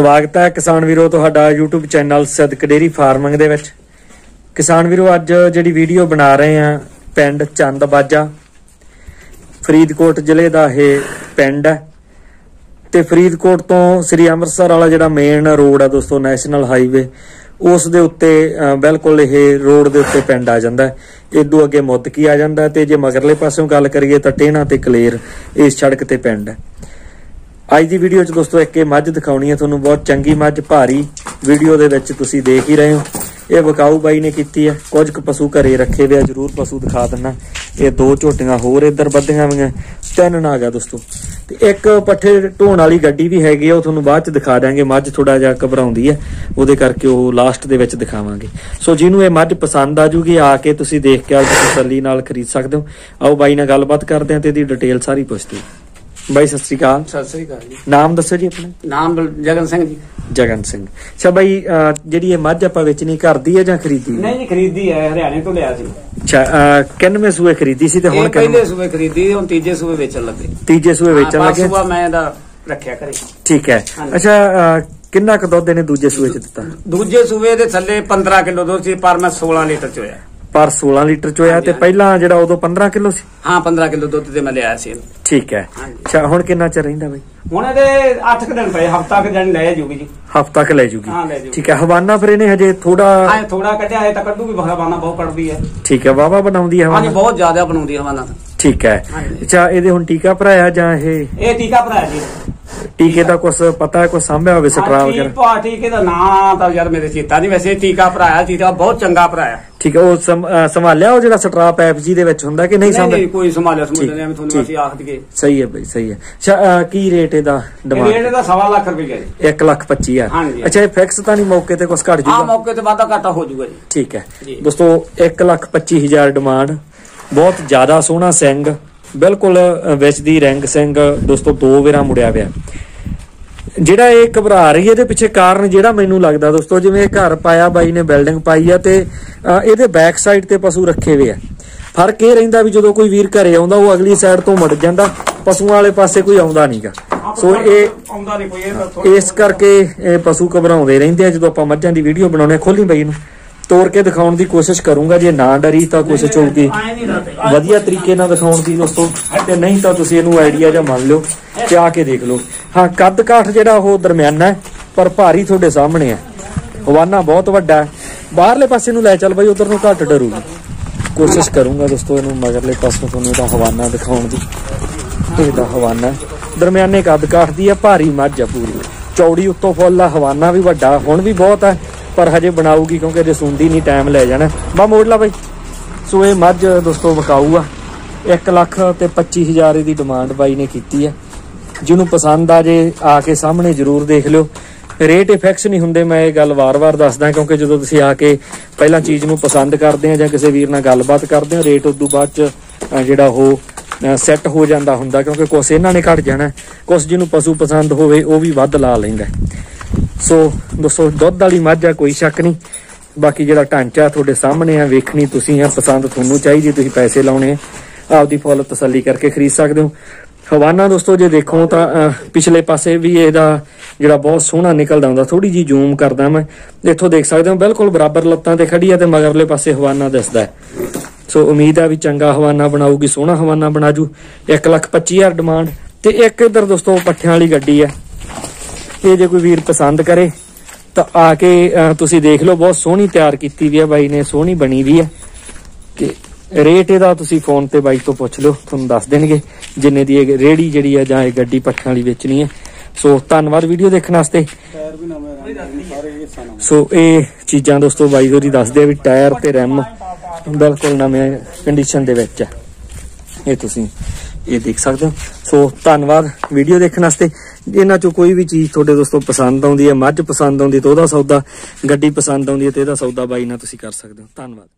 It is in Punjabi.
ਸਵਾਗਤ ਹੈ ਕਿਸਾਨ ਵੀਰੋ ਤੁਹਾਡਾ YouTube ਚੈਨਲ ਸਦਕ ਡੇਰੀ ਫਾਰਮਿੰਗ ਦੇ ਵਿੱਚ। ਕਿਸਾਨ ਵੀਰੋ, ਅੱਜ ਜਿਹੜੀ ਵੀਡੀਓ ਬਣਾ ਰਹੇ ਆ ਪਿੰਡ ਚੰਦਬਾਜਾ, ਫਰੀਦਕੋਟ ਜ਼ਿਲ੍ਹੇ ਦਾ ਇਹ ਪਿੰਡ ਹੈ। ਤੇ ਫਰੀਦਕੋਟ ਤੋਂ ਸ੍ਰੀ ਅੰਮ੍ਰਿਤਸਰ ਵਾਲਾ ਜਿਹੜਾ ਮੇਨ ਰੋਡ ਆ ਦੋਸਤੋ ਨੈਸ਼ਨਲ ਹਾਈਵੇ ਉਸ ਦੇ ਉੱਤੇ ਬਿਲਕੁਲ ਇਹ ਰੋਡ ਦੇ ਉੱਤੇ ਪਿੰਡ ਆ ਜਾਂਦਾ ਹੈ। ਇਦੋਂ ਅੱਗੇ ਮੁੱਦਕੀ ਆ ਜਾਂਦਾ ਤੇ ਜੇ ਮਗਰਲੇ ਪਾਸਿਓਂ ਗੱਲ ਕਰੀਏ ਤਾਂ ਟੇਨਾ ਤੇ ਕਲੇਰ ਇਸ ਸੜਕ ਤੇ ਪਿੰਡ ਹੈ। ਅੱਜ ਦੀ ਵੀਡੀਓ 'ਚ ਦੋਸਤੋ ਇੱਕ ਇਹ ਮੱਝ ਦਿਖਾਉਣੀ ਹੈ, ਤੁਹਾਨੂੰ ਬਹੁਤ ਚੰਗੀ ਮੱਝ, ਭਾਰੀ ਵੀਡੀਓ ਦੇ ਵਿੱਚ ਤੁਸੀਂ ਦੇਖ ਹੀ ਰਹੇ ਹੋ। ਇਹ ਵਕਾਊ ਬਾਈ ਨੇ ਕੀਤੀ ਹੈ, ਕੁਝ ਕੁ ਪਸ਼ੂ ਘਰੇ ਰੱਖੇ ਹੋਏ ਆ, ਜਰੂਰ ਪਸ਼ੂ ਦਿਖਾ ਦਿੰਨਾ। ਇਹ ਦੋ ਝੋਟੀਆਂ ਹੋਰ ਇੱਧਰ ਵੱਧੀਆਂ ਹੋਈਆਂ, ਤਿੰਨ ਨਾਗ ਆ ਦੋਸਤੋ। ਤੇ ਇੱਕ ਪੱਠੇ ਢੋਣ ਵਾਲੀ ਗੱਡੀ ਵੀ ਹੈਗੀ ਆ, ਉਹ ਤੁਹਾਨੂੰ ਬਾਅਦ ਚ ਦਿਖਾ ਦਾਂਗੇ ਮੱਝ ਥੋੜਾ ਜਿਹਾ ਘਬਰਾਉਂਦੀ ਹੈ, ਉਹਦੇ ਕਰਕੇ ਉਹ ਲਾਸਟ ਦੇ ਵਿੱਚ ਦਿਖਾਵਾਂਗੇ। ਸੋ ਜਿਹਨੂੰ ਇਹ ਮੱਝ ਪਸੰਦ ਆ ਜੂਗੀ, ਆ ਕੇ ਤੁਸੀਂ ਦੇਖ ਕੇ ਆਪਣੀ ਤਸੱਲੀ ਨਾਲ ਖਰੀਦ ਸਕਦੇ ਹੋ। ਆਓ ਬਾਈ ਨਾਲ ਗੱਲਬਾਤ ਕਰਦੇ ਹਾਂ ਤੇ ਇਹਦੀ ਡਿਟੇਲ ਸਾਰੀ ਪੁੱਛਦੇ ਹਾਂ। ਬਾਈ ਸਤਿ ਸ੍ਰੀ ਅਕਾਲ। ਸਤਿ ਸ੍ਰੀ ਅਕਾਲ ਜੀ। ਨਾਮ ਦੱਸੋ ਜੀ ਆਪਣਾ? ਨਾਮ ਜਗਨ ਸਿੰਘ ਜੀ। ਜਗਨ ਸਿੰਘ। ਅੱਛਾ ਬਾਈ ਜਿਹੜੀ ਇਹ ਮੱਝ ਆਪਾਂ ਵੇਚਣੀ ਘਰ ਦੀ ਹੈ ਜਾਂ ਖਰੀਦੀ? ਨਹੀਂ ਜੀ ਖਰੀਦੀ ਹੈ ਹਰਿਆਣੇ ਤੋਂ ਲਿਆ ਸੀ। ਅੱਛਾ ਕਿੰਨਵੇਂ ਸੂਏ ਖਰੀਦੀ ਸੀ ਤੇ ਹੁਣ ਇਹ ਪਹਿਲੇ ਸੂਬੇ ਖਰੀਦੀ ਹੁਣ ਤੀਜੇ ਸੂਬੇ ਵੇਚਣ ਲੱਗੇ। ਤੀਜੇ ਸੂਏ ਵੇਚਣ ਲੱਗੇ? ਸੂਬਾ ਮੈਂ ਇਹਦਾ ਰੱਖਿਆ ਕਰੇ ਠੀਕ ਹੈ। ਅੱਛਾ ਕਿੰਨਾ ਕੁ ਦੁੱਧ ਇਹਨੇ ਦੂਜੇ ਸੂਏ ਚ ਦਿੱਤਾ? ਦੂਜੇ ਸੂਬੇ ਦੇ ਥੱਲੇ 15 ਕਿਲੋ ਦੁੱਧ ਸੀ ਪਰ ਮੈਂ 16 ਲੀਟਰ ਚ ਹੋਇਆ। ਪਰ 16 ਲੀਟਰ ਚ ਹੋਇਆ ਤੇ ਪਹਿਲਾਂ ਜਿਹੜਾ ਉਦੋਂ 15 ਕਿਲੋ ਸੀ? ਹਾਂ 15 ਕਿਲੋ ਦੁੱਧ ਤੇ ਮੈਂ ਲਿਆ ਸੀ। ਠੀਕ ਹੈ। ਅੱਛਾ ਹੁਣ ਕਿੰਨਾ ਚਿਰ ਰਹਿੰਦਾ ਬਾਈ? ਹੁਣ ਇਹਦੇ 8 ਕੁ ਦਿਨ ਪਏ ਹਫਤਾ ਕੁ ਦਿਨ ਲੈ ਜੂਗੀ ਜੀ। ਹਫਤਾ ਕ ਲੈ ਜੂਗੀ। ਹਾਂ, ਲੈ ਜੂਗੀ। ਠੀਕ ਹੈ ਹਵਾਨਾ ਫਿਰ ਇਹਨੇ ਹਜੇ ਥੋੜਾ ਹਾਂ ਥੋੜਾ ਕੱਢਿਆ ਹੈ ਤਾਂ ਕੱਢੂ ਵੀ ਬਾਨਾ ਬਹੁਤ ਕੱਢਦੀ ਹੈ। ਠੀਕ ਹੈ ਵਾਵਾ ਬਣਾਉਂਦੀ ਹੈ ਹਵਾਨਾ? ਬਹੁਤ ਜ਼ਿਆਦਾ ਬਣਾਉਂਦੀ ਹੈ ਹਵਾਨਾ। ਠੀਕ ਹੈ। ਅੱਛਾ ਇਹਦੇ ਹੁਣ ਟੀਕਾ ਭਰਾਇਆ ਜਾਂ ਇਹ ਇਹ ਟੀਕਾ ਭਰਾ ਜੀ। ਟੀਕੇ ਦਾ ਕੁਝ ਪਤਾ ਹੈ ਕੋਈ ਸਾਂਭਿਆ ਹੋਵੇ ਸਟਰਾ ਹਾਂ, ਵਗੈਰਾ ਟੀਕਾ ਟੀਕੇ ਦਾ ਨਾਂ ਤਾਂ ਯਾਰ ਮੇਰੇ ਚੇਤਾ ਨਹੀਂ ਵੈਸੇ ਟੀਕਾ ਭਰਾਇਆ ਟੀਕਾ ਬਹੁਤ ਚੰਗਾ ਭਰਾਇਆ। ਠੀਕ ਹੈ ਉਹ ਸੰਭਾਲਿਆ ਉਹ ਜਿਹੜਾ ਸਟਰਾ ਪੈਪ ਜੀ ਦੇ ਵਿੱਚ ਹੁੰਦਾ ਕਿ ਨਹੀਂ ਨਹੀਂ ਨਹੀਂ ਸੰਭਾਲਿਆ ਕੋਈ ਸੰਭਾਲਿਆ ਸਮਝਦੇ ਐਵੇਂ ਤੁਹਾਨੂੰ। ਅਸੀਂ ਆਖ ਦਈਏ। ਸਹੀ ਹੈ ਬਈ ਸਹੀ ਹੈ। ਅੱਛਾ ਕੀ ਰੇਟ ਇਹਦਾ ਰੇਟ ਡਿਮਾਂਡ ਦਾ ਸਵਾ ਲੱਖ ਰੁਪਏ ਹੈ ਜੀ। 1 ਲੱਖ 25 ਹਜ਼ਾਰ। ਹਾਂਜੀ। ਅੱਛਾ ਇਹ ਫਿਕਸ ਤਾਂ ਨਹੀਂ ਮੌਕੇ ਤੇ ਕੁਝ ਘਟ ਜੂਗਾ ਮੌਕੇ ਤੇ ਵਾਧਾ ਘਾਟਾ ਹੋ ਜਾਊਗਾ ਜੀ। ਠੀਕ ਹੈ। ਦੋਸਤੋ 1 ਲੱਖ 25 ਹਜ਼ਾਰ ਡਿਮਾਂਡ ਬਹੁਤ ਜ਼ਿਆਦਾ ਸੋਹਣਾ ਸਿੰਘ। ਬਿਲਕੁਲ ਵਿੱਚ ਦੀ ਰੰਗ ਸਿੰਘ ਦੋਸਤੋ ਦੋ ਵੇਰਾ ਮੁੜਿਆ ਪਿਆ। ਜਿਹੜਾ ਇਹ ਘਬਰਾ ਰਹੀ ਹੈ ਇਹਦੇ ਪਿੱਛੇ ਕਾਰਨ ਜਿਹੜਾ ਮੈਨੂੰ ਲੱਗਦਾ ਦੋਸਤੋ ਜਿਵੇਂ ਇਹ ਘਰ ਪਾਇਆ ਬਾਈ ਨੇ ਬਿਲਡਿੰਗ ਪਾਈ ਆ ਤੇ ਇਹਦੇ ਬੈਕ ਸਾਈਡ ਤੇ ਪਸ਼ੂ ਰੱਖੇ ਹੋਏ ਆ। ਫ਼ਰਕ ਇਹ ਰਹਿੰਦਾ ਵੀ ਜਦੋਂ ਕੋਈ ਵੀਰ ਘਰੇ ਆਉਂਦਾ ਉਹ ਅਗਲੀ ਸਾਈਡ ਤੋਂ ਮੁੜ ਜਾਂਦਾ ਪਸ਼ੂਆਂ ਵਾਲੇ ਪਾਸੇ ਕੋਈ ਆਉਂਦਾ ਨਹੀਂਗਾ ਸੋ ਇਹ ਆਉਂਦਾ ਨਹੀਂ ਕੋਈ ਇਸ ਕਰਕੇ ਇਹ ਪਸ਼ੂ ਘਬਰਾਉਂਦੇ ਰਹਿੰਦੇ ਆ ਜਦੋਂ ਆਪਾਂ ਮੱਝਾਂ ਦੀ ਵੀਡੀਓ ਬਣਾਉਣੇ ਖੋਲੀ ਬਈ ਨੂੰ। ਤੋੜ ਕੇ ਦਿਖਾਉਣ ਦੀ ਕੋਸ਼ਿਸ਼ ਕਰੂੰਗਾ ਜੇ ਨਾ ਡਰੀ ਤਾਂ ਕੋਸ਼ਿਸ਼ ਹੋਊਗੀ। ਵਧੀਆ ਤਰੀਕੇ ਨਾਲ ਦਿਖਾਉਣ ਦੀ ਦੋਸਤੋ। ਤੇ ਨਹੀਂ ਤਾਂ ਤੁਸੀਂ ਇਹਨੂੰ ਆਈਡੀਆ ਜਾਂ ਮੰਨ ਲਿਓ ਤੇ ਆ ਕੇ ਦੇਖ ਲਓ। ਹਾਂ ਕੱਦ ਕਾਠ ਜਿਹੜਾ ਉਹ ਦਰਮਿਆਨਾ ਹੈ ਪਰ ਭਾਰੀ ਤੁਹਾਡੇ ਸਾਹਮਣੇ ਹੈ। ਹਵਾਨਾ ਬਹੁਤ ਵੱਡਾ ਹੈ। ਬਾਹਰਲੇ ਪਾਸੇ ਨੂੰ ਲੈ ਚੱਲ ਬਈ ਉਧਰ ਨੂੰ ਘੱਟ ਡਰੂਗੀ। ਕੋਸ਼ਿਸ਼ ਕਰੂੰਗਾ ਦੋਸਤੋ ਇਹਨੂੰ ਮਗਰਲੇ ਪਾਸੋਂ ਤੁਹਾਨੂੰ ਇਹਦਾ ਹਵਾਨਾ ਦਿਖਾਉਣ ਦੀ। ਇਹਦਾ ਹਵਾਨਾ ਦਰਮਿਆਨੇ ਕੱਦ ਕਾਠ ਦੀ ਆ ਭਾਰੀ ਮੱਝ ਆ ਪੂਰੀ। ਚੌੜੀ ਉੱਤੋਂ ਫੁੱਲ ਆ ਹਵਾਨਾ ਵੀ ਵੱਡਾ ਹੁਣ ਵੀ ਬਹੁਤ ਆ ਪਰ ਹਜੇ ਬਣਾਊਗੀ ਕਿਉਂਕਿ ਅਜੇ ਸੁੰਦੀ ਨਹੀਂ ਟਾਈਮ ਲੈ ਜਾਣਾ। ਬਾ ਮੋੜ ਲਾ ਬਾਈ। ਸੋ ਇਹ ਮੱਝ ਦੋਸਤੋ ਵਿਕਾਊ ਆ। 1 ਲੱਖ ਤੇ 25000 ਇਹਦੀ ਡਿਮਾਂਡ ਬਾਈ ਨੇ ਕੀਤੀ ਆ। ਜਿਹਨੂੰ ਪਸੰਦ ਆ ਜੇ ਆ ਕੇ ਸਾਹਮਣੇ ਜ਼ਰੂਰ ਦੇਖ ਲਿਓ। ਰੇਟ ਇਫੈਕਟਸ ਨਹੀਂ ਹੁੰਦੇ, ਮੈਂ ਇਹ ਗੱਲ ਵਾਰ-ਵਾਰ ਦੱਸਦਾ ਕਿਉਂਕਿ ਜਦੋਂ ਤੁਸੀਂ ਆ ਕੇ ਪਹਿਲਾਂ ਚੀਜ਼ ਨੂੰ ਪਸੰਦ ਕਰਦੇ ਆ ਜਾਂ ਕਿਸੇ ਵੀਰ ਨਾਲ ਗੱਲਬਾਤ ਕਰਦੇ ਹੋ ਰੇਟ ਉਦੋਂ ਬਾਅਦ ਚ ਜਿਹੜਾ ਉਹ ਸੈੱਟ ਹੋ ਜਾਂਦਾ ਹੁੰਦਾ ਕਿਉਂਕਿ ਕੁਛ ਇਹਨਾਂ ਨੇ ਘਟ ਜਾਣਾ। ਕੁਛ ਜਿਹਨੂੰ ਪਸ਼ੂ ਪਸੰਦ ਹੋਵੇ, ਉਹ ਵੀ ਵੱਧ ਲਾ ਲੈਂਦਾ। ਸੋ ਦੋਸਤੋ, ਦੁੱਧ ਵਾਲੀ ਮੱਝ ਆ, ਕੋਈ ਸ਼ੱਕ ਨਹੀਂ। ਬਾਕੀ ਜਿਹੜਾ ਢਾਂਚਾ ਤੁਹਾਡੇ ਸਾਹਮਣੇ ਆ, ਵੇਖਣੀ ਤੁਸੀਂ ਆ, ਪਸੰਦ ਤੁਹਾਨੂੰ ਚਾਹੀਦੀ, ਤੁਸੀਂ ਪੈਸੇ ਲਾਉਣੇ ਆ। ਆਪਦੀ ਫੁੱਲ ਤਸੱਲੀ ਕਰਕੇ ਖਰੀਦ ਸਕਦੇ ਹੋ। ਹਵਾਨਾ ਦੋਸਤੋ, ਜੇ ਦੇਖੋ ਤਾਂ ਪਿਛਲੇ ਪਾਸੇ ਵੀ ਇਹਦਾ ਜਿਹੜਾ ਬਹੁਤ ਸੋਹਣਾ ਨਿਕਲਦਾ ਹੁੰਦਾ ਥੋੜੀ ਜੀ ਜ਼ੂਮ ਕਰਦਾ ਮੈਂ। ਇੱਥੋਂ ਦੇਖ ਸਕਦੇ ਹੋ, ਬਿਲਕੁਲ ਬਰਾਬਰ ਲੱਤਾਂ ਤੇ ਖੜੀ ਆ ਤੇ ਮਗਰਲੇ ਪਾਸੇ ਹਵਾਨਾ ਦਿਸਦਾ ਹੈ। ਸੋ ਉਮੀਦ ਆ ਵੀ ਚੰਗਾ ਹਵਾਨਾ ਬਣਾਊਗੀ, ਸੋਹਣਾ ਹਵਾਨਾ ਬਣਾਜੂ। 1 ਲੱਖ 25000 ਡਿਮਾਂਡ ਤੇ ਇੱਕ ਇਧਰ ਦੋਸਤੋ, ਪੱਠਿਆਂ ਵਾਲੀ ਗੱਡੀ ਆ। ਇਹ ਜੇ ਕੋਈ ਵੀਰ ਪਸੰਦ ਕਰੇ, ਤਾਂ ਆ ਕੇ ਤੁਸੀਂ ਦੇਖ ਲਓ, ਬਹੁਤ ਸੋਹਣੀ ਤਿਆਰ ਕੀਤੀ ਵੀ ਆ ਬਾਈ ਨੇ ਸੋਹਣੀ ਬਣੀ ਵੀ ਆ ਤੇ ਰੇਟ ਇਹਦਾ ਤੁਸੀਂ ਫੋਨ ਤੇ ਬਾਈ ਤੋਂ ਪੁੱਛ ਲਓ, ਤੁਹਾਨੂੰ ਦੱਸ ਦੇਣਗੇ, ਜਿੰਨੇ ਦੀ ਇਹ ਰੇੜੀ ਜਿਹੜੀ ਆ ਜਾਂ ਇਹ ਗੱਡੀ ਪੱਠਿਆਂ ਵਾਲੀ ਵੇਚਣੀ ਹੈ। ਸੋ, ਧੰਨਵਾਦ ਵੀਡੀਓ ਦੇਖਣ ਵਾਸਤੇ। ਸੋ, ਇਹ ਚੀਜ਼ਾਂ ਦੋਸਤੋ, ਬਾਈ ਹੋਰੀ ਦੱਸਦੇ ਆ ਵੀ ਟਾਇਰ ਤੇ ਰੈਮ ਬਿਲਕੁਲ ਨਵੇਂ ਕੰਡੀਸ਼ਨ ਦੇ ਵਿੱਚ ਆ ਇਹ ਤੁਸੀਂ ਇਹ ਦੇਖ ਸਕਦੇ ਹੋ। ਸੋ ਧੰਨਵਾਦ ਵੀਡੀਓ ਦੇਖਣ ਵਾਸਤੇ। ਇਹਨਾਂ ਚੋਂ ਕੋਈ ਵੀ ਚੀਜ਼ ਤੁਹਾਡੇ ਦੋਸਤੋ ਪਸੰਦ ਆਉਂਦੀ ਹੈ, ਮੱਝ ਪਸੰਦ ਆਉਂਦੀ ਤਾਂ ਉਹਦਾ ਸੌਦਾ, ਗੱਡੀ ਪਸੰਦ ਆਉਂਦੀ ਹੈ ਤੇ ਇਹਦਾ ਸੌਦਾ ਬਾਈ ਨਾਲ ਤੁਸੀਂ ਕਰ ਸਕਦੇ ਹੋ। ਧੰਨਵਾਦ।